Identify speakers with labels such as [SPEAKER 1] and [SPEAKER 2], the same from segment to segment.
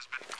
[SPEAKER 1] has been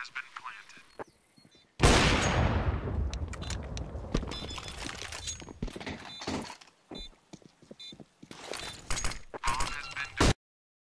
[SPEAKER 1] has been